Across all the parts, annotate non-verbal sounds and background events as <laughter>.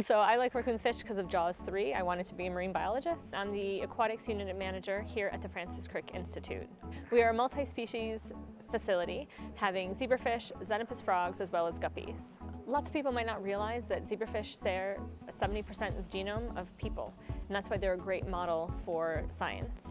So I like working with fish because of JAWS 3. I wanted to be a marine biologist. I'm the aquatics unit manager here at the Francis Crick Institute. We are a multi-species facility having zebrafish, xenopus frogs, as well as guppies. Lots of people might not realize that zebrafish share 70% of the genome of people, and that's why they're a great model for science.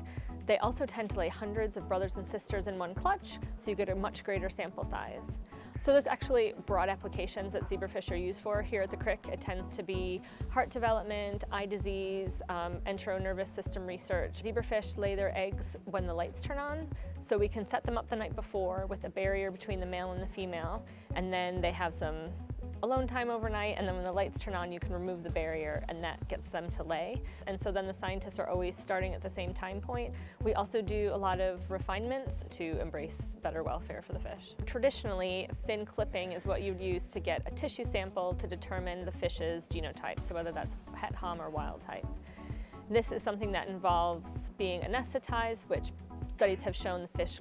They also tend to lay hundreds of brothers and sisters in one clutch, so you get a much greater sample size. So there's actually broad applications that zebrafish are used for here at the Crick. It tends to be heart development, eye disease, um, enteric nervous system research. Zebrafish lay their eggs when the lights turn on, so we can set them up the night before with a barrier between the male and the female, and then they have some alone time overnight and then when the lights turn on you can remove the barrier and that gets them to lay. And so then the scientists are always starting at the same time point. We also do a lot of refinements to embrace better welfare for the fish. Traditionally, fin clipping is what you'd use to get a tissue sample to determine the fish's genotype, so whether that's het hom or wild type. This is something that involves being anesthetized, which studies have shown the fish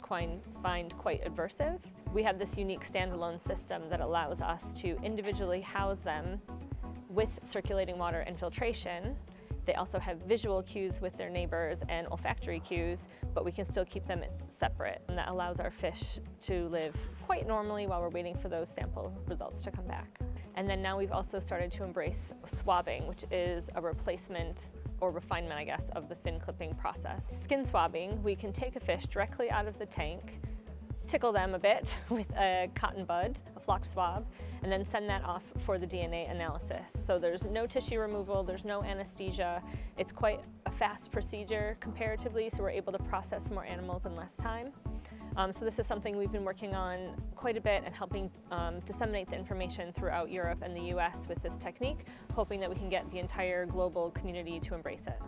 find quite aversive. We have this unique standalone system that allows us to individually house them with circulating water and filtration. They also have visual cues with their neighbors and olfactory cues, but we can still keep them separate. And that allows our fish to live quite normally while we're waiting for those sample results to come back. And then now we've also started to embrace swabbing, which is a replacement or refinement, I guess, of the fin clipping process. Skin swabbing, we can take a fish directly out of the tank tickle them a bit <laughs> with a cotton bud, a flock swab, and then send that off for the DNA analysis. So there's no tissue removal, there's no anesthesia. It's quite a fast procedure comparatively, so we're able to process more animals in less time. Um, so this is something we've been working on quite a bit and helping um, disseminate the information throughout Europe and the US with this technique, hoping that we can get the entire global community to embrace it.